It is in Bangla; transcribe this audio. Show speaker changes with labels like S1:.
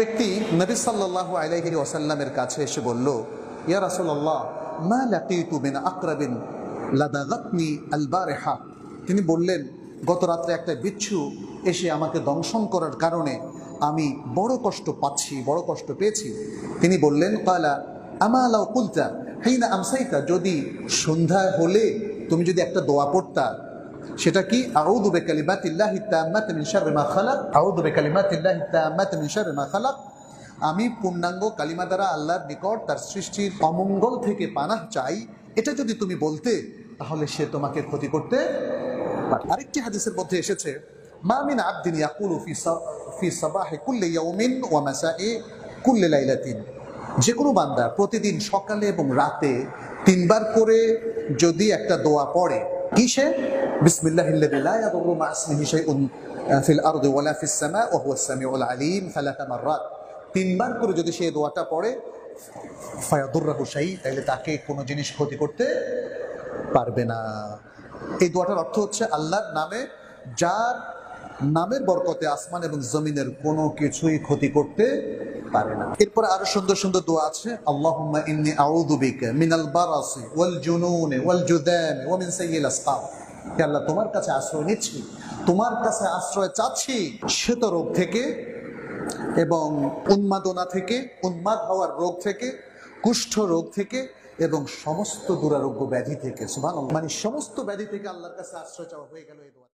S1: ব্যক্তি নবী সাল্লাল্লাহু আলাইহি ওয়াসাল্লামের কাছে এসে বলল, ইয়া রাসূলুল্লাহ, মা লাকিতু মিন আকরাবিন লাদাগাতনি আল বারিহা তিনি বললেন, গত রাত্রে একটা বিচ্ছু এসে আমাকে দংশন করার কারণে আমি বড় কষ্ট পাচ্ছি, বড় কষ্ট পেয়েছি। তিনি বললেন, কালা, আমা লাউ কুলতা, হেইনা আমসাইতা, যদি সন্ধ্যা হলে তুমি যদি একটা দোয়া পড়তা সেটা কি? আউযু বিকালিমাতিল্লাহি তাম্মাতি মিন শাররি মা খালাক। আউযু বিকালিমাতিল্লাহি তাম্মাতি মিন শাররি মা খালাক। আমি পূর্ণাঙ্গ কালিমা দ্বারা আল্লাহর নিকট তার সৃষ্টির অমঙ্গল থেকে পানাহ চাই। এটা যদি তুমি বলতে, তাহলে সে তোমাকে ক্ষতি করতে আরেকটি হাদিসের মধ্যে এসেছে, মা মিন আবদিন ইয়াকুলু ফি ফি সাবাহি কুল্লি ইয়াউমিন ওয়া মাসাই কুল্লি লাইলাতিন। যে কোনো বান্দা প্রতিদিন সকালে এবং রাতে তিনবার করে যদি একটা দোয়া পড়ে কিসে তিনবার করে যদি সে দোয়াটা পড়ে, ফায়াদুররাহু শাই তাহলে তাকে কোনো জিনিস ক্ষতি করতে পারবে না। এই দোয়াটার অর্থ হচ্ছে আল্লাহর নামে, যার নামের বরকতে আসমান এবং জমিনের কোনো কিছুই ক্ষতি করতে পারে না। এরপরে আরও সুন্দর সুন্দর দোয়া আছে, আল্লাহুম্মা ইন্নী আউযু বিকা মিনাল বারাসি ওয়াল জুনুনি ওয়াল জুদামি ওয়া মিন সাইয়্যিল আসকাম হে আল্লাহ, তোমার কাছে আশ্রয় নিচ্ছি, তোমার কাছে আশ্রয় চাচ্ছি শ্বেত রোগ থেকে এবং উন্মাদনা থেকে, উন্মাদ হওয়ার রোগ থেকে, কুষ্ঠ রোগ থেকে এবং সমস্ত দুরারোগ্য ব্যাধি থেকে। সুবহানাল্লাহ। মানে সমস্ত ব্যাধি থেকে আল্লাহর কাছে আশ্রয় চাওয়া হয়ে গেল এই